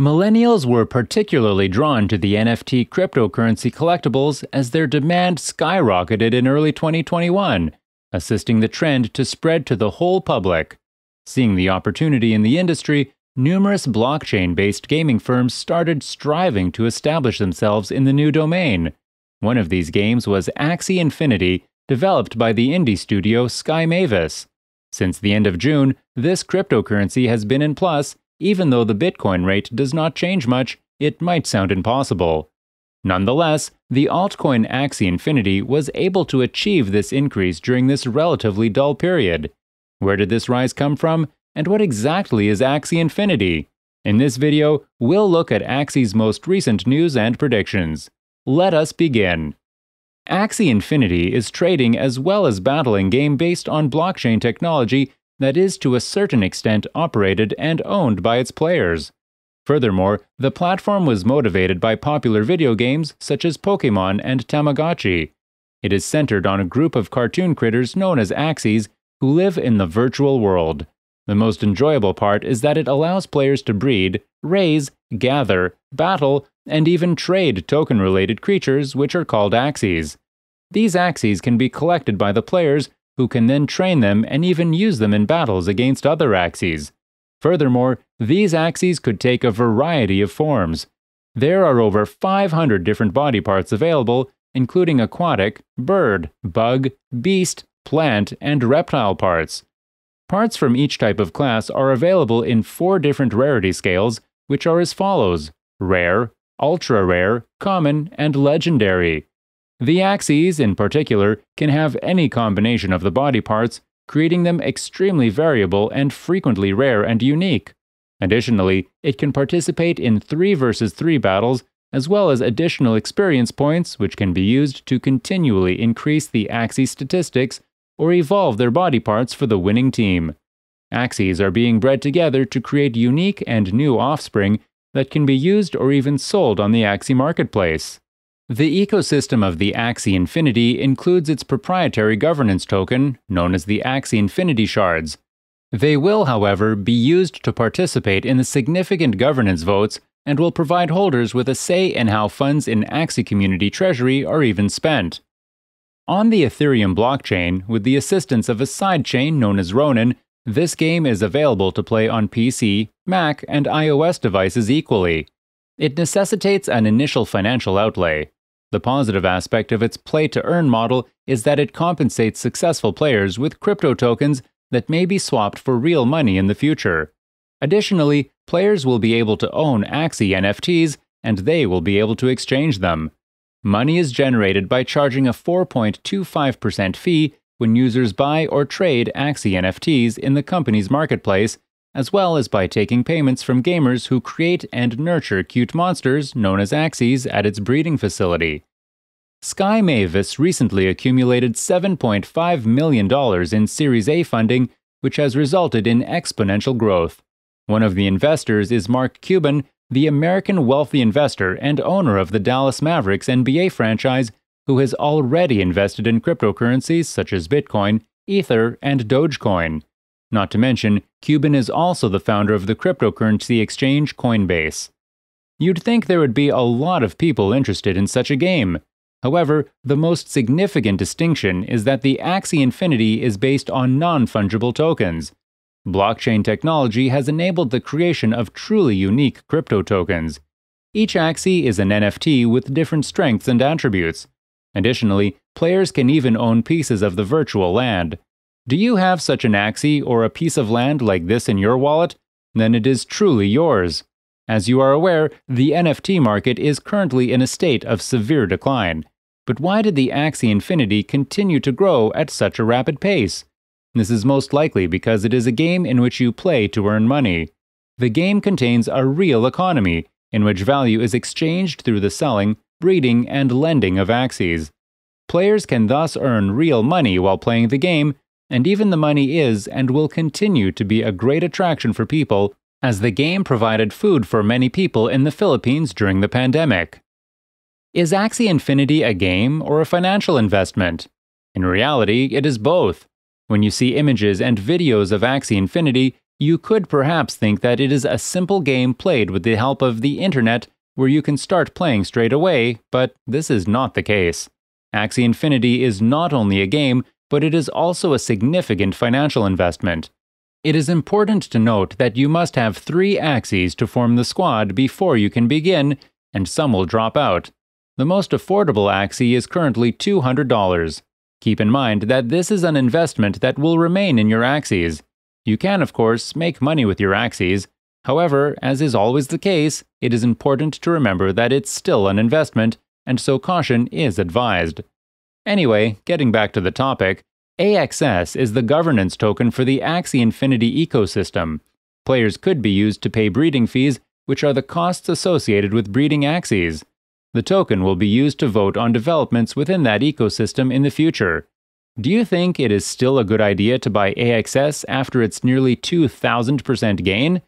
Millennials were particularly drawn to the NFT cryptocurrency collectibles as their demand skyrocketed in early 2021, assisting the trend to spread to the whole public. Seeing the opportunity in the industry, numerous blockchain based gaming firms started striving to establish themselves in the new domain. One of these games was Axie Infinity, developed by the indie studio Sky Mavis. Since the end of June, this cryptocurrency has been in plus even though the Bitcoin rate does not change much, it might sound impossible. Nonetheless, the altcoin Axie Infinity was able to achieve this increase during this relatively dull period. Where did this rise come from, and what exactly is Axie Infinity? In this video, we'll look at Axie's most recent news and predictions. Let us begin. Axie Infinity is trading as well as battling game based on blockchain technology that is to a certain extent operated and owned by its players. Furthermore, the platform was motivated by popular video games such as Pokemon and Tamagotchi. It is centered on a group of cartoon critters known as Axies who live in the virtual world. The most enjoyable part is that it allows players to breed, raise, gather, battle, and even trade token related creatures, which are called Axies. These Axies can be collected by the players who can then train them and even use them in battles against other Axies. Furthermore, these Axies could take a variety of forms. There are over 500 different body parts available, including aquatic, bird, bug, beast, plant, and reptile parts. Parts from each type of class are available in four different rarity scales, which are as follows rare, ultra rare, common, and legendary. The Axies, in particular, can have any combination of the body parts, creating them extremely variable and frequently rare and unique. Additionally, it can participate in 3 versus 3 battles, as well as additional experience points, which can be used to continually increase the Axie statistics or evolve their body parts for the winning team. Axies are being bred together to create unique and new offspring that can be used or even sold on the Axie marketplace. The ecosystem of the Axie Infinity includes its proprietary governance token, known as the Axie Infinity Shards. They will, however, be used to participate in the significant governance votes and will provide holders with a say in how funds in Axie Community Treasury are even spent. On the Ethereum blockchain, with the assistance of a sidechain known as Ronin, this game is available to play on PC, Mac, and iOS devices equally. It necessitates an initial financial outlay, the positive aspect of its play to earn model is that it compensates successful players with crypto tokens that may be swapped for real money in the future. Additionally, players will be able to own Axie NFTs and they will be able to exchange them. Money is generated by charging a 4.25% fee when users buy or trade Axie NFTs in the company's marketplace, as well as by taking payments from gamers who create and nurture cute monsters known as Axies at its breeding facility. Sky Mavis recently accumulated $7.5 million in Series A funding, which has resulted in exponential growth. One of the investors is Mark Cuban, the American wealthy investor and owner of the Dallas Mavericks NBA franchise, who has already invested in cryptocurrencies such as Bitcoin, Ether, and Dogecoin. Not to mention, Cuban is also the founder of the cryptocurrency exchange Coinbase. You'd think there would be a lot of people interested in such a game. However, the most significant distinction is that the Axie Infinity is based on non fungible tokens. Blockchain technology has enabled the creation of truly unique crypto tokens. Each Axie is an NFT with different strengths and attributes. Additionally, players can even own pieces of the virtual land. Do you have such an Axie or a piece of land like this in your wallet? Then it is truly yours. As you are aware, the NFT market is currently in a state of severe decline. But why did the Axie Infinity continue to grow at such a rapid pace? This is most likely because it is a game in which you play to earn money. The game contains a real economy, in which value is exchanged through the selling, breeding, and lending of Axies. Players can thus earn real money while playing the game and even the money is and will continue to be a great attraction for people, as the game provided food for many people in the Philippines during the pandemic. Is Axie Infinity a game or a financial investment? In reality, it is both. When you see images and videos of Axie Infinity, You could perhaps think that it is a simple game played with the help of the internet where you can start playing straight away, but this is not the case. Axie Infinity is not only a game, but it is also a significant financial investment. It is important to note that you must have three Axies to form the squad before you can begin, and some will drop out. The most affordable Axie is currently $200. Keep in mind that this is an investment that will remain in your Axies. You can, of course, make money with your Axies. However, as is always the case, it is important to remember that it's still an investment, and so caution is advised. Anyway, getting back to the topic, AXS is the governance token for the Axie Infinity ecosystem. Players could be used to pay breeding fees, which are the costs associated with breeding Axies. The token will be used to vote on developments within that ecosystem in the future. Do you think it is still a good idea to buy AXS after its nearly 2,000% gain?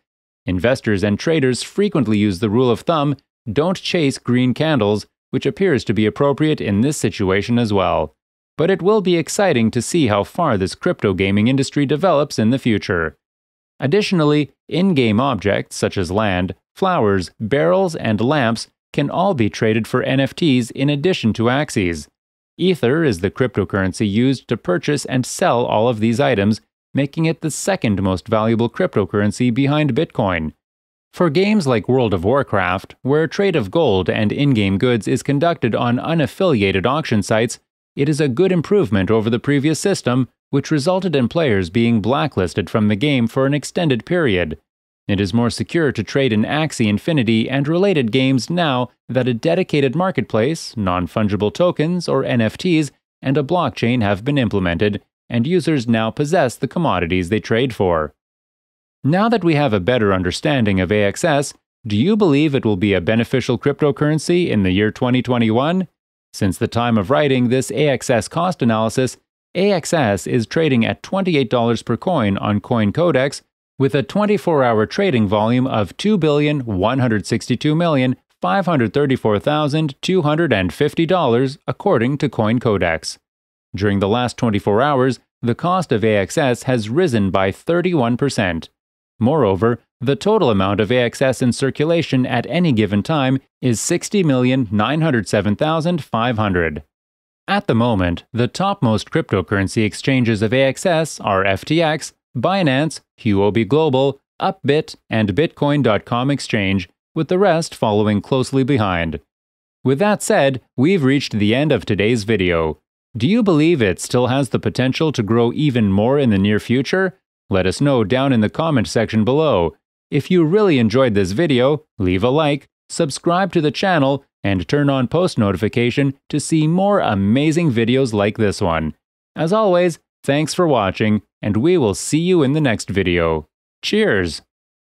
Investors and traders frequently use the rule of thumb don't chase green candles, which appears to be appropriate in this situation as well. But it will be exciting to see how far this crypto gaming industry develops in the future. Additionally, in game objects such as land, flowers, barrels, and lamps can all be traded for NFTs in addition to Axies. Ether is the cryptocurrency used to purchase and sell all of these items, making it the second most valuable cryptocurrency behind Bitcoin. For games like World of Warcraft, where trade of gold and in game goods is conducted on unaffiliated auction sites, it is a good improvement over the previous system, which resulted in players being blacklisted from the game for an extended period. It is more secure to trade in Axie Infinity and related games now that a dedicated marketplace, non fungible tokens, or NFTs, and a blockchain have been implemented, and users now possess the commodities they trade for. Now that we have a better understanding of AXS, do you believe it will be a beneficial cryptocurrency in the year 2021? Since the time of writing this AXS cost analysis, AXS is trading at $28 per coin on CoinCodex with a 24 hour trading volume of 2,162,534,250 according to CoinCodex. During the last 24 hours, the cost of AXS has risen by 31%. Moreover, the total amount of AXS in circulation at any given time is 60,907,500. At the moment, the topmost cryptocurrency exchanges of AXS are FTX, Binance, Huobi Global, Upbit, and Bitcoin.com exchange, with the rest following closely behind. With that said, we've reached the end of today's video. Do you believe it still has the potential to grow even more in the near future? Let us know down in the comment section below. If you really enjoyed this video, leave a like, subscribe to the channel, and turn on post notification to see more amazing videos like this one. As always, thanks for watching, and we will see you in the next video. Cheers!